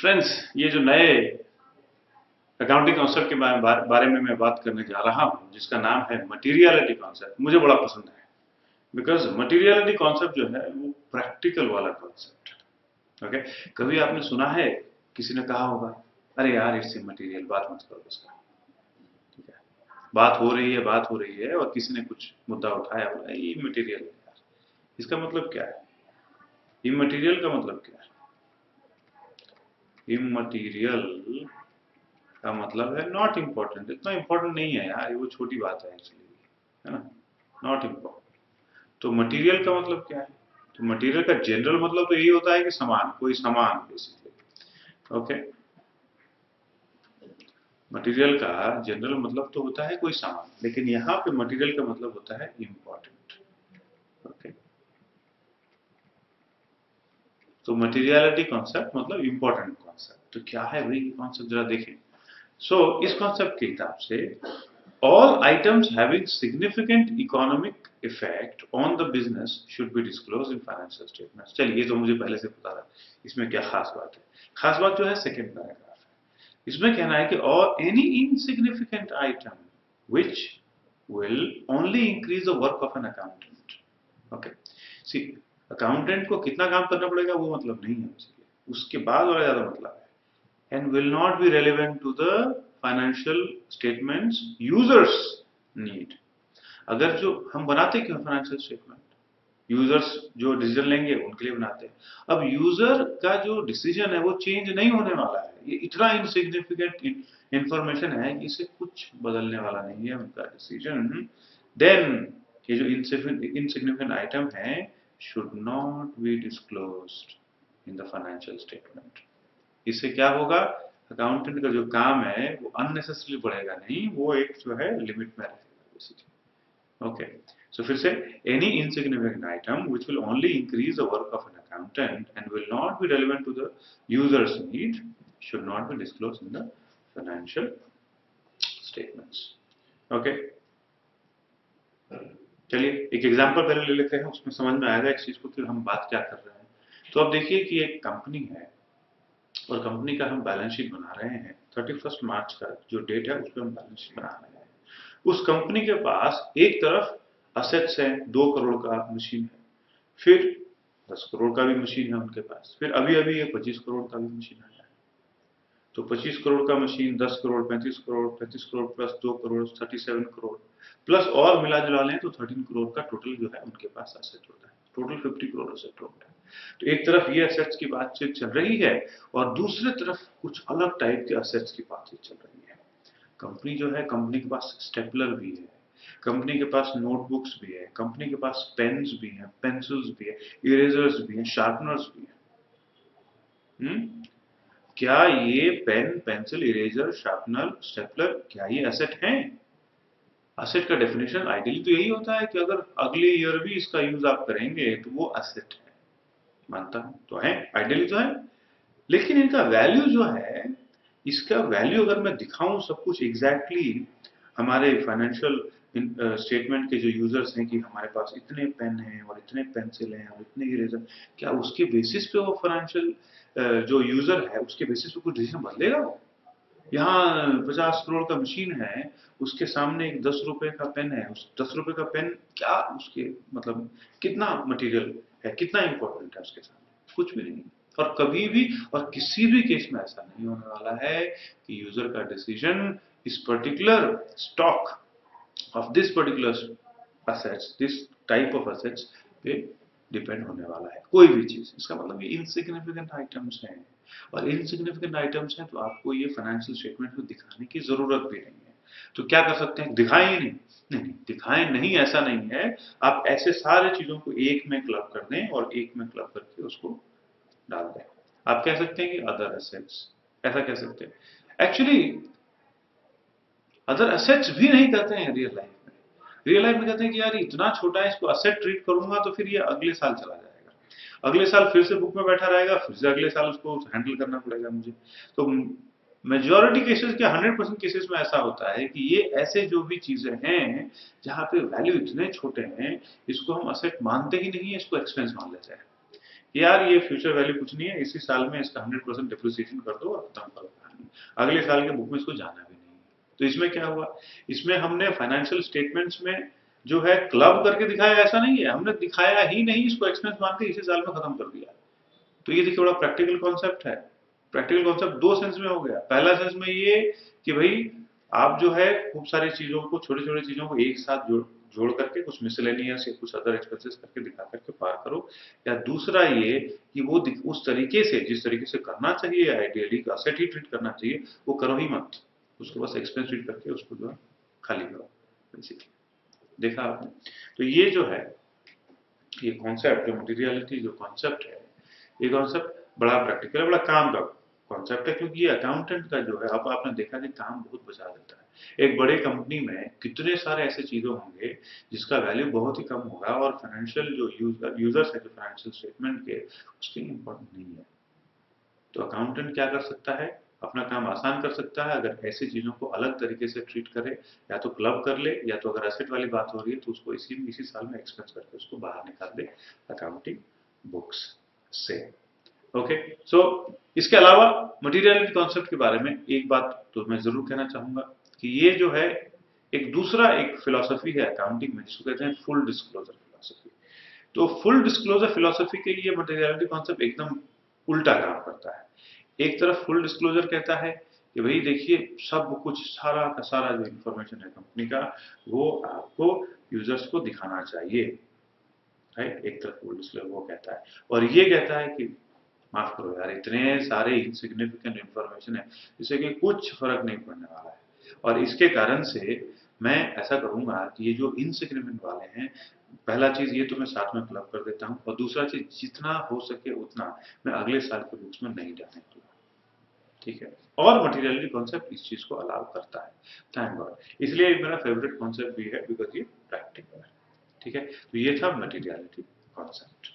Friends ये जो नए अकाउंटिंग कॉन्सेप्ट के बारे में मैं बात करने जा रहा हूँ, जिसका नाम है मटीरियलिटी कॉन्सेप्ट मुझे बड़ा पसंद है। बिकॉज़ मटीरियलिटी कॉन्सेप्ट जो है, वो प्रैक्टिकल वाला कॉन्सेप्ट ओके कभी आपने सुना है? किसी ने कहा होगा, अरे यार, इससे मटीरियल बात मत करो उसका। ठीक है? बात हो रही है, बात हो रही है, और किसी ने कुछ मुद्दा उठाया, बोला, ये मटीरियल है यार। इसका मतलब क्या है? इमटीरियल का मतलब क्या है? इमटीरियल का मतलब है नॉट इम्पोर्टेंट इतना इम्पोर्टेंट नहीं है यार वो छोटी बात है है ना? नॉट इम्पोर्टेंट तो मटेरियल का मतलब क्या है? तो मटेरियल का जनरल मतलब तो यही होता है कि सामान, कोई सामान बेसिकली ओके मटेरियल का जनरल मतलब तो होता है कोई सामान, लेकिन यहाँ पे मटेरियल का मतलब होता है इम्पोर्टेंट ओके तो मटेरियलिटी कॉन्सेप्ट मतलब इम्पोर्टेंट तो क्या है भाई कॉन्सेप्ट जरा देखें। सो so, इस कॉन्सेप्ट के हिसाब से all items having significant economic effect on the business should be disclose in financial statements चलिए तो मुझे पहले से पता था इसमें क्या खास बात है? खास बात जो है सेकेंड पैराग्राफ इसमें कहना है कि और any insignificant item which will only increase the work of an accountant okay see accountant को कितना काम करना पड़ेगा वो मतलब नहीं है उसके बाद वाला ज़्यादा मतलब and will not be relevant to the financial statements users need. अगर जो हम बनाते क्यों फाइनेंशियल स्टेटमेंट यूज़र्स जो डिसीज़न लेंगे, उनके लिए बनाते हैं। अब यूज़र का जो डिसीज़न है, वो चेंज नहीं होने वाला है। ये इतना इनसिग्निफिकेंट इंफॉर्मेशन है कि इसे कुछ बदलने वाला नहीं है उनका डिसीज़न देन ये जो इनसिग्निफिकेंट आइटम है should not be disclosed in the financial statement इससे क्या होगा? अकाउंटेंट का जो काम है, वो अननेसेसरी बढ़ेगा नहीं, वो एक जो है लिमिट में रहेगा ओके सो फिर से any insignificant item which will only increase the work of an accountant and will not be relevant to the users need should not be disclose in the financial statements okay चलिए, एक example पहले ले लेते हैं, उसमें समझ में आएगा इस चीज़ को कि हम बात क्या कर रहे हैं। तो अब देखिए कि एक कंपनी है और कंपनी का हम बैलेंस शीट बना रहे हैं थर्टी फ़र्स्ट मार्च का जो डेट है उस पर हम बैलेंस शीट बना रहे हैं। उस कंपनी के पास एक तरफ़ असेट्स है, दो करोड़ का मशीन है, फिर दस करोड़ का भी मशीन है उनके पास, फिर अभी अभी ये पच्चीस करोड़ का भी मशीन आया है। तो पच्चीस करोड़ का मशीन दस करोड़, पैंतीस करोड़ पैंतीस करोड़ प्लस दो crore thirty seven crore plus और मिला जुला लें तो थर्टीन करोड़ का टोटल जो है उनके पास असेट होता है। टोटल फिफ्टी करोड़ असेट होता है। तो एक तरफ़ ये असेट्स की बातचीत चल रही है और दूसरी तरफ़ कुछ अलग टाइप के असेट्स की बातचीत चल रही है। कंपनी जो है कंपनी के पास स्टेपलर भी है कंपनी के पास नोटबुक्स भी है कंपनी के पास पेन्स भी हैं पेंसिल्स भी है इरेजर्स भी हैं शार्पनर्स भी हैं। हम्म? क्या ये pen pencil eraser sharpener stapler क्या ये असेट हैं? असेट का डेफिनेशन आइडियली तो यही होता है कि अगर अगले ईयर भी इसका यूज़ आप करेंगे तो वो असेट है। मानता हूँ तो है आइडियली तो है। लेकिन इनका वैल्यू जो है, इसका वैल्यू अगर मैं दिखाऊँ सब कुछ एग्जैक्टली exactly हमारे फाइनेंशियल स्टेटमेंट के जो यूज़र्स हैं कि हमारे पास इतने पेन हैं और इतने पेंसिल हैं और इतने इरेजर क्या उसके बेसिस पे वो फाइनेंशियल जो यूज़र है, उसके बेसिस पे कुछ डिसीज़न बदलेगा वो? यहाँ पचास करोड़ का मशीन है, उसके सामने एक दस रुपए का पेन है, उस दस रुपए का पेन क्या उसके मतलब कितना मटेरियल है, कितना इंपॉर्टेंट है उसके सामने कुछ भी नहीं और कभी भी और किसी भी केस में ऐसा नहीं होने वाला है कि यूज़र का डिसीज़न इस particular stock of this particular assets this type of assets पे डिपेंड होने वाला है। कोई भी चीज़। इसका मतलब ये इनसिग्निफिकेंट आइटम्स हैं। और इनसिग्निफिकेंट आइटम्स हैं तो आपको ये फाइनेंशियल स्टेटमेंट में दिखाने की ज़रूरत भी नहीं है। तो क्या कर सकते हैं? दिखाएँ नहीं। नहीं दिखाएँ नहीं, ऐसा नहीं है। आप ऐसे सारे चीज़ों को एक में क्लब कर दें और एक में क्लब करके उसको डाल दें। आप कह सकते हैं कि अदर एसेट्स ऐसा कह सकते हैं। एक्चुअली अदर एसेट्स भी नहीं कहते हैं रियल लाइफ में। रियल लाइफ में कहते हैं कि यार इतना छोटा है, इसको असेट ट्रीट करूँगा तो फिर ये अगले साल चला जाएगा। अगले साल फिर से बुक में बैठा रहेगा, फिर से अगले साल उसको हैंडल करना पड़ेगा मुझे। तो मेजोरिटी केसेस के 100 परसेंट केसेस में ऐसा होता है कि ये ऐसे जो भी चीज़ें हैं, जहाँ पे वैल्यू इतने छोटे हैं, इसको हम असेट मानते ही नहीं है, इसको एक्सपेंस मान लेते हैं। यार ये फ्यूचर वैल्यू कुछ नहीं है, इसी साल में इसका हंड्रेड परसेंट डिप्रिसिएशन कर दो और खत्म करो अगले साल के बुक में इसको जाना भी नहीं। तो इसमें क्या हुआ? इसमें हमने फाइनेंशियल स्टेटमेंट्स में जो है क्लब करके दिखाया, ऐसा नहीं है। हमने दिखाया ही नहीं, इसको एक्सपेंस मान के इसी साल में खत्म कर दिया। तो ये देखिए बड़ा प्रैक्टिकल कॉन्सेप्ट है। प्रैक्टिकल कॉन्सेप्ट दो सेंस में हो गया। पहला सेंस में ये कि भाई, आप जो है, खूब सारी चीज़ों को छोटी छोटी चीज़ों को एक साथ जोड़ जोड़ करके कुछ मिसलेनियस या कुछ अदर एक्सपेंसेस करके दिखा करके पार करो। या दूसरा ये कि वो उस तरीके से, जिस तरीके से करना चाहिए आइडियली असेट ही ट्रीट करना चाहिए, वो करो ही मत। उसको बस एक्सपेंस ट्रीट करके उसको जो है, खाली करो बेसिकली देखा आपने? तो ये जो है, ये कॉन्सेप्ट जो मटीरियलिटी जो कॉन्सेप्ट है, ये कॉन्सेप्ट बड़ा प्रैक्टिकल बड़ा काम का कॉन्सेप्ट है क्योंकि ये अकाउंटेंट का जो है, अब आपने देखा कि काम बहुत बचा देता है। एक बड़े कंपनी में कितने सारे ऐसे चीज़ें होंगे जिसका वैल्यू बहुत ही कम होगा और फाइनेंशियल जो यूज़र यूज़र्स है, जो फाइनेंशियल स्टेटमेंट के, उसके इंपॉर्टेंट नहीं है। तो अकाउंटेंट क्या कर सकता है? अपना काम आसान कर सकता है, अगर ऐसी चीज़ों को अलग तरीके से ट्रीट करे, या तो क्लब कर ले, या तो अगर एसेट वाली बात हो रही है तो उसको इसी इसी साल में एक्सपेंस करके उसको बाहर निकाल दे अकाउंटिंग बुक्स से। ओके सो इसके अलावा मटीरियलिटी कॉन्सेप्ट के बारे में एक बात तो मैं ज़रूर कहना चाहूँगा कि ये जो है, एक दूसरा एक फिलोसफी है अकाउंटिंग में, जिसको कहते हैं फुल डिस्क्लोजर फिलोसफी तो फुल डिस्क्लोजर फिलोसफी के लिए मटीरियलिटी कॉन्सेप्ट एकदम उल्टा काम करता है। एक तरफ़ फुल डिस्क्लोजर कहता है कि भाई देखिए, सब कुछ सारा का सारा जो इंफॉर्मेशन है कंपनी का, वो आपको यूज़र्स को दिखाना चाहिए। राइट एक तरफ़ फुल डिस्क्लोजर वो कहता है। और ये कहता है कि माफ़ करो यार, इतने सारे इनसिग्निफिकेंट इंफॉर्मेशन है जिससे कि कुछ फ़र्क नहीं पड़ने वाला है। और इसके कारण से मैं ऐसा करूँगा कि ये जो इनसिग्निफिकेंट वाले हैं, पहला चीज़ ये तो मैं साथ में क्लब कर देता हूँ, और दूसरा चीज़ जितना हो सके उतना मैं अगले साल के बुक्स में नहीं डालने दूँगा। ठीक है? और मटीरियलिटी कॉन्सेप्ट इस चीज़ को अलाउ करता है। थैंक गॉड इसलिए मेरा फेवरेट कॉन्सेप्ट भी है बिकॉज़ ये प्रैक्टिकल है। ठीक है? तो ये था मटीरियलिटी कॉन्सेप्ट